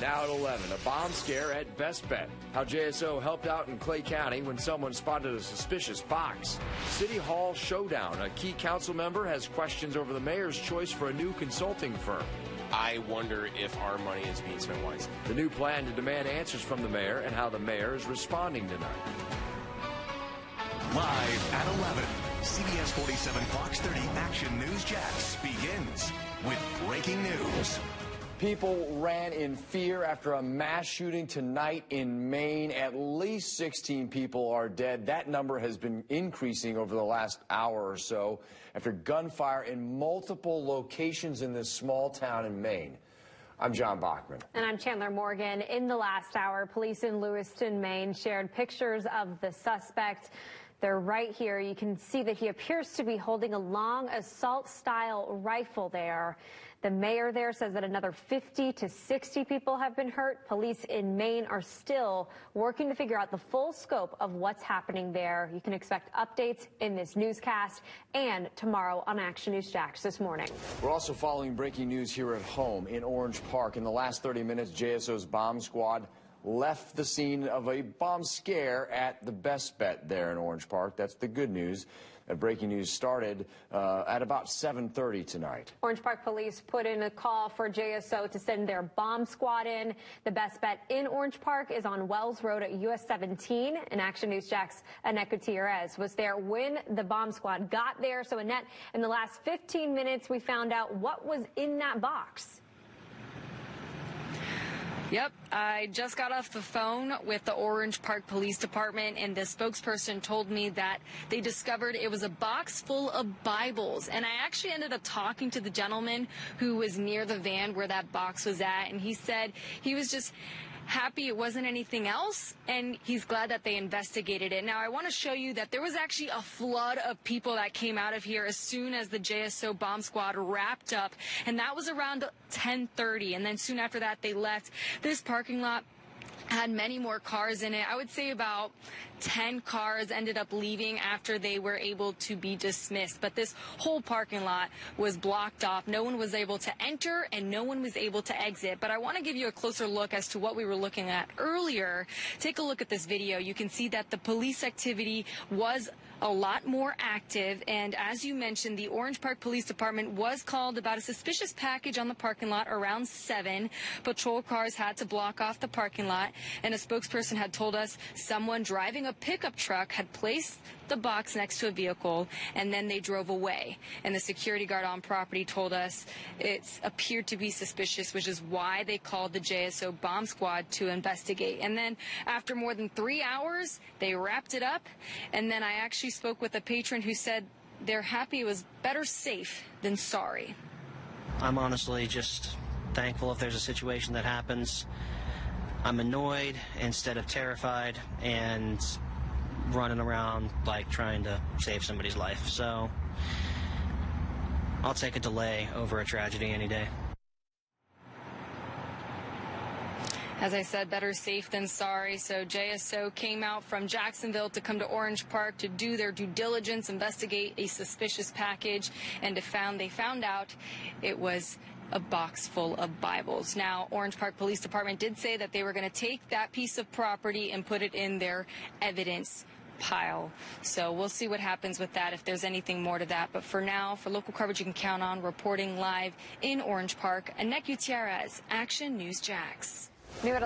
Now at 11, a bomb scare at Best Bet. How JSO helped out in Clay County when someone spotted a suspicious box. City Hall showdown. A key council member has questions over the mayor's choice for a new consulting firm. I wonder if our money is being spent wisely. The new plan to demand answers from the mayor and how the mayor is responding tonight. Live at 11, CBS 47 Fox 30 Action News Jax begins with breaking news. People ran in fear after a mass shooting tonight in Maine. At least 16 people are dead. That number has been increasing over the last hour or so after gunfire in multiple locations in this small town in Maine. I'm John Bachman. And I'm Chandler Morgan. In the last hour, police in Lewiston, Maine shared pictures of the suspect. They're right here. You can see that he appears to be holding a long assault style rifle there. The mayor there says that another 50 to 60 people have been hurt. Police in Maine are still working to figure out the full scope of what's happening there. You can expect updates in this newscast and tomorrow on Action News Jax this morning. We're also following breaking news here at home in Orange Park. In the last 30 minutes, JSO's bomb squad left the scene of a bomb scare at the Best Bet there in Orange Park. That's the good news. That breaking news started uh, at about 7:30 tonight. Orange Park Police put in a call for JSO to send their bomb squad in. The Best Bet in Orange Park is on Wells Road at US 17. And Action News Jax's Annette Gutierrez was there when the bomb squad got there. So Annette, in the last 15 minutes, we found out what was in that box. Yep, I just got off the phone with the Orange Park Police Department, and the spokesperson told me that they discovered it was a box full of Bibles. And I actually ended up talking to the gentleman who was near the van where that box was at, and he said he was just happy it wasn't anything else, and he's glad that they investigated it. Now, I want to show you that there was actually a flood of people that came out of here as soon as the JSO bomb squad wrapped up, and that was around 10:30. And then soon after that, they left this parking lot had many more cars in it. I would say about 10 cars ended up leaving after they were able to be dismissed. But this whole parking lot was blocked off. No one was able to enter and no one was able to exit. But I want to give you a closer look as to what we were looking at earlier. Take a look at this video. You can see that the police activity was a lot more active. And as you mentioned, the Orange Park Police Department was called about a suspicious package on the parking lot around 7. Patrol cars had to block off the parking lot. And a spokesperson had told us someone driving a pickup truck had placed the box next to a vehicle and then they drove away. And the security guard on property told us it appeared to be suspicious, which is why they called the JSO bomb squad to investigate. And then after more than three hours, they wrapped it up. And then I actually spoke with a patron who said they're happy it was better safe than sorry. I'm honestly just thankful if there's a situation that happens. I'm annoyed instead of terrified and running around like trying to save somebody's life. So I'll take a delay over a tragedy any day. As I said, better safe than sorry. So JSO came out from Jacksonville to come to Orange Park to do their due diligence, investigate a suspicious package, and to found they found out it was a box full of Bibles. Now, Orange Park Police Department did say that they were going to take that piece of property and put it in their evidence pile. So we'll see what happens with that if there's anything more to that. But for now, for local coverage, you can count on reporting live in Orange Park. Annette Gutierrez, Action News Jax. De.